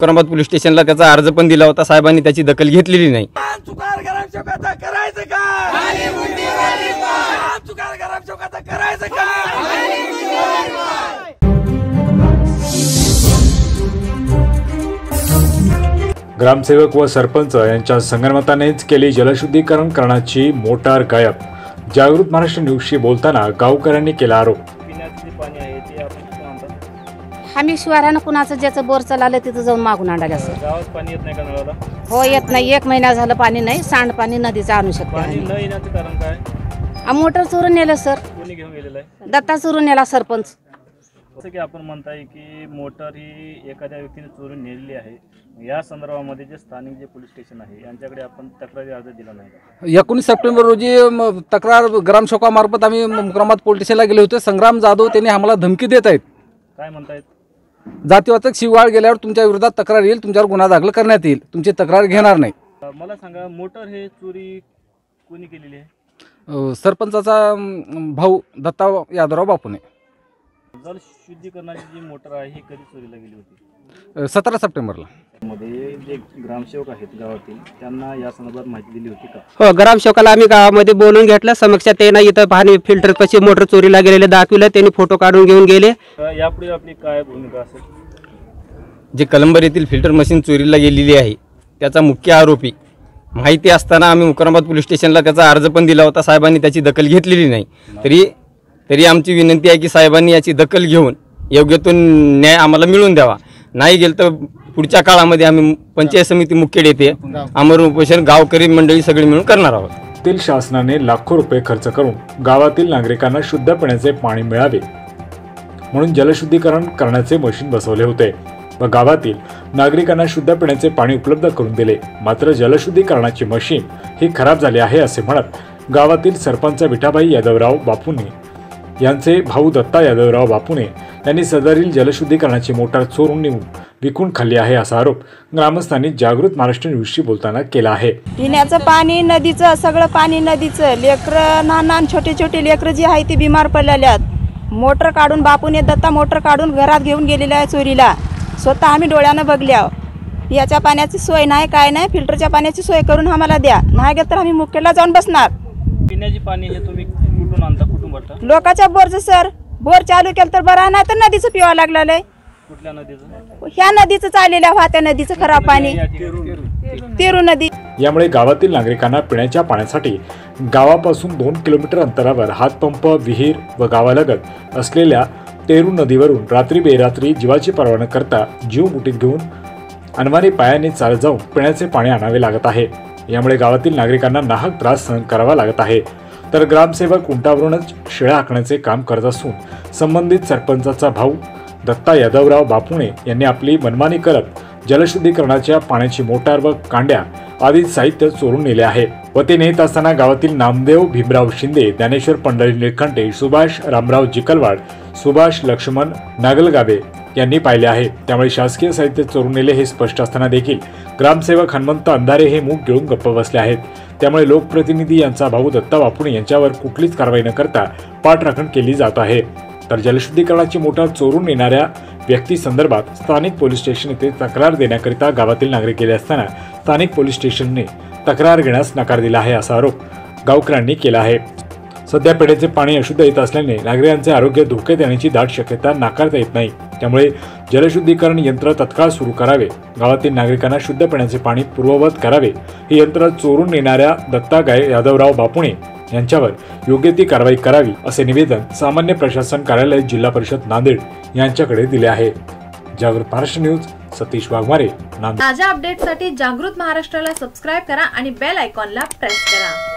Osmanabad police स्टेशनला त्याचा अर्ज पण दिला होता. साहेबांनी त्याची दखल घेतलेली नाही. ग्रामसेवक व सरपंच यांच्या संगनमतानेच केली जलशुद्धीकरण करण्याची मोटार गायब. जागृत महाराष्ट्र न्यूजशी बोलताना गावकऱ्यांनी केला आरोप. पिण्याचे जे पाणी आहे ते आपण कुठून आणतात आम्ही शिवारानं कुणाचं ज्याचं बोर चाललं तिथं जाऊन मागून आणलं असं. गावात पाणी येत नाही का नळाला? हो येत नाही. एक महिना झालं पाणी नाही. सांडपाणी नदीचं आणू शकतो पाणी आम्ही. न येण्याचं कारण काय? आ, मोटर चोरून नेलं सर. कोणी घेऊन गेलेलं आहे? दत्ता चोरून नेला सरपंच. जसं की आपण म्हणताय की मोटर ही एखाद्या व्यक्तीने चोरून नेलेली आहे. या संदर्भामध्ये जे स्थानिक जे पोलीस स्टेशन आहे यांच्याकडे आपण तक्रारी अर्ज दिला नाही. का? एकोणीस सप्टेंबर रोजी म, तक्रार ग्रामशोकामार्फत आम्ही मुक्रामात पोलीस स्टेशनला गेले होते. संग्राम जाधव त्यांनी आम्हाला धमकी देत आहेत. काय म्हणतायत? जातीवाचक शिवाळ गेल्यावर तुमच्या विरोधात तक्रार येईल तुमच्यावर गुन्हा दाखल करण्यात येईल. तुमची तक्रार घेणार नाही. मला सांगा मोटर हे चोरी कोणी केलेली आहे? सरपंचाचा भाऊ दत्ता यादवराव बापूने. जल शुद्धीकरणाची जी मोटर आहे ही कधी चोरीला गेली होती? सतरा सप्टेंबरला. मध्ये जे ग्रामसेवक आहेत गावातील त्यांना या संदर्भात माहिती दिली होती का? हो ग्रामसेवकाला आम्ही गावामध्ये बोलून घेतलं. समक्ष त्यांना इथं पाणी फिल्टर कशी मोटर चोरीला गेलेले दाखविलं. त्यांनी फोटो काढून घेऊन गेले. यापुढे आपली काय भूमिका असेल? जे कलंबर येथील फिल्टर मशीन चोरीला गेलेली आहे त्याचा मुख्य आरोपी. माहिती असताना आम्ही उस्मानाबाद पोलीस स्टेशनला त्याचा अर्ज पण दिला होता. साहेबांनी त्याची दखल घेतलेली नाही. तरी तरी आमची विनंती आहे की साहेबांनी याची दखल घेऊन योग्य तो न्याय आम्हाला मिळून द्यावा. नाही गेलं तर पुढच्या काळामध्ये आम्ही पंचायत समिती मुख्य येते आमर उपोषण गावकरी मंडळी सगळी मिळून करणार आहोत. तील शासनाने लाखो रुपये खर्च करून गावातील नागरिकांना शुद्ध पिण्याचे पाणी मिळावे. म्हणून जलशुद्धीकरण करण्याचे मशीन बसवले होते. व गावातील नागरिकांना शुद्ध पिण्याचे पाणी उपलब्ध करून दिले. मात्र जलशुद्धीकरणाची मशीन ही खराब झाली आहे असे म्हणत गावातील सरपंच विठाबाई यादवराव बापूंनी यांचे भाऊ दत्ता यादवराव बापूने यांनी सदरील जलशुद्धीकरणाची मोटार चोरून नेऊन विकून खाल्ली आहे असा आरोप ग्रामस्थांनी जागृत महाराष्ट्र न्यूजशी बोलताना केला आहे. पिण्याचं पाणी नदीचं सगळं पाणी नदीचं. लेकरं लहान लहान छोटे छोटे लेकरं जी आहे ती बिमार पडलेले आहेत मोटर काढून बापूने दत्ता मोटर काढून घरात घेऊन गेलेले आहे चोरीला. स्वतः आम्ही डोळ्यानं बघल्या याच्या पाण्याची सोय नाही काय नाही फिल्टरच्या पाण्याची सोय करून आम्हाला द्या. नाही घेत तर आम्ही मुख्यला जाऊन बसणार. पिण्याचे पाणी हे तुम्ही कुठून आणता? भरता लोकांच्या बोरचं सर बोर चालू केलं तर बरं नाही तर नदीचं पिवावं लागलेलं आहे कुठल्या नदीचं? ह्या नदीचं चाललेल्या वाहत्या नदीचं खराब पाणी. तेरू नदी. यामुळे गावातील नागरिकांना पिण्याच्या पाण्यासाठी गावापासून दोन किलोमीटर अंतरावर हातपंप विहीर व गावालगत असलेल्या तेरू नदीवरून रात्री बेरात्री जीवाची पर्वा न करता जीव मुठीत घेऊन अनवाणी पायाने चालत जाऊन पिण्याचे पाणी आणावे लागत आहे. यामुळे गावातील नागरिकांना नाहक त्रास सहन करावा लागत आहे. तर ग्रामसेवक उंटावरूनच शिळा आखण्याचे काम करत असून संबंधित सरपंचाचा भाऊ दत्ता यादवराव बापुणे यांनी आपली मनमानी करत जलशुद्धीकरणाच्या पाण्याची मोटार व कांड्या आदी साहित्य चोरून नेले आहे. व ते नेत असताना गावातील नामदेव भीमराव शिंदे ज्ञानेश्वर पंढरी निळखंडे सुभाष रामराव जिकलवाड सुभाष लक्ष्मण नागलगावे यांनी पाहिले आहे. त्यामुळे शासकीय साहित्य चोरून नेले हे स्पष्ट असताना देखील ग्रामसेवक हनुमंत अंधारे हे मूग गिळून गप्प बसले आहेत. त्यामुळे लोकप्रतिनिधी यांचा भाऊ दत्ता बापुणे यांच्यावर कुठलीच कारवाई न करता पाठराखण केली जात आहे. तर जलशुद्धीकरणाची मोटार चोरून नेणाऱ्या व्यक्ती संदर्भात स्थानिक पोलीस स्टेशन येथे तक्रार देण्याकरिता गावातील नागरिक गेले असताना स्थानिक पोलीस स्टेशनने तक्रार घेण्यास नकार दिला आहे असा आरोप गावकऱ्यांनी केला आहे. सध्या पिण्याचे पाणी अशुद्ध येत असल्याने नागरिकांचे आरोग्य धोक्यात येण्याची दाट शक्यता नाकारता येत नाही. त्यामुळे जलशुद्धीकरण यंत्र तत्काळ सुरू करावे. गावातील नागरिकांना शुद्ध पिण्याचे पाणी पूर्ववत करावे. हे यंत्र चोरून नेणाऱ्या दत्ता गाय यादवराव बापुणे यांच्यावर योग्य ती कारवाई करावी असे निवेदन सामान्य प्रशासन कार्यालय जिल्हा परिषद नांदेड यांच्याकडे दिले आहे. जागृत महाराष्ट्र न्यूज सतीश वाघमारे ताज्या अपडेटसाठी जागृत महाराष्ट्राला सबस्क्राईब करा आणि बेल आयकॉनला प्रेस करा.